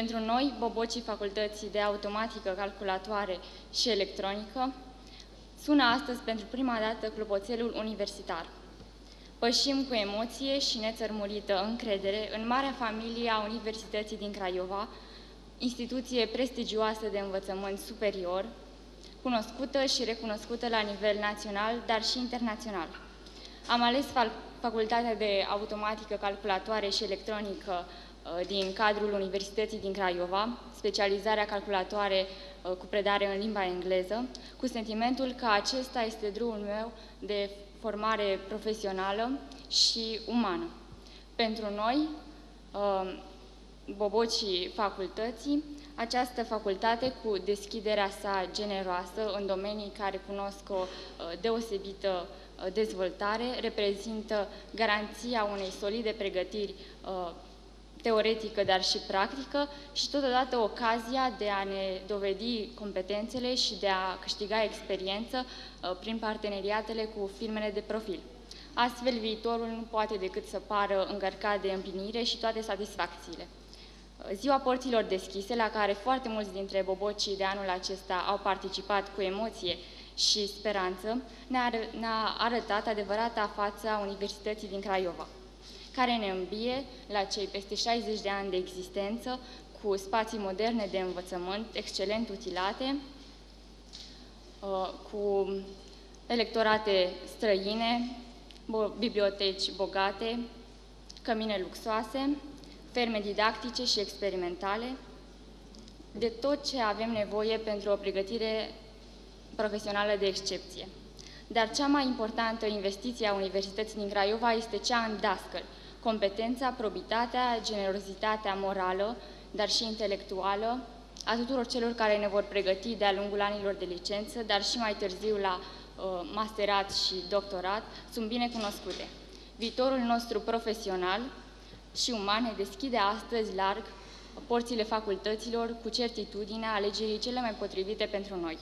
Pentru noi, bobocii facultății de automatică, calculatoare și electronică, sună astăzi pentru prima dată clopoțelul universitar. Pășim cu emoție și nețărmurită încredere în marea familie a Universității din Craiova, instituție prestigioasă de învățământ superior, cunoscută și recunoscută la nivel național, dar și internațional. Am ales Facultatea de Automatică, Calculatoare și Electronică uh, din cadrul Universității din Craiova, specializarea calculatoare uh, cu predare în limba engleză, cu sentimentul că acesta este drumul meu de formare profesională și umană. Pentru noi, uh, bobocii facultății, această facultate cu deschiderea sa generoasă în domenii care cunosc o deosebită Uh, dezvoltare reprezintă garanția unei solide pregătiri uh, teoretică, dar și practică și totodată ocazia de a ne dovedi competențele și de a câștiga experiență uh, prin parteneriatele cu firmele de profil. Astfel, viitorul nu poate decât să pară încărcat de împlinire și toate satisfacțiile. Ziua porților deschise, la care foarte mulți dintre bobocii de anul acesta au participat cu emoție și speranță ne-a arătat adevărata față a Universității din Craiova, care ne îmbie la cei peste 60 de ani de existență, cu spații moderne de învățământ, excelent utilate, uh, cu electorate străine, biblioteci bogate, cămine luxoase, ferme didactice și experimentale, de tot ce avem nevoie pentru o pregătire profesională de excepție. Dar cea mai importantă investiție a Universității din Craiova este cea în dascăl, competența, probitatea, generozitatea morală, dar și intelectuală, a tuturor celor care ne vor pregăti de-a lungul anilor de licență, dar și mai târziu la uh, masterat și doctorat, sunt bine cunoscute. Viitorul nostru profesional și uman ne deschide astăzi larg porțile facultăților cu certitudinea alegerii cele mai potrivite pentru noi.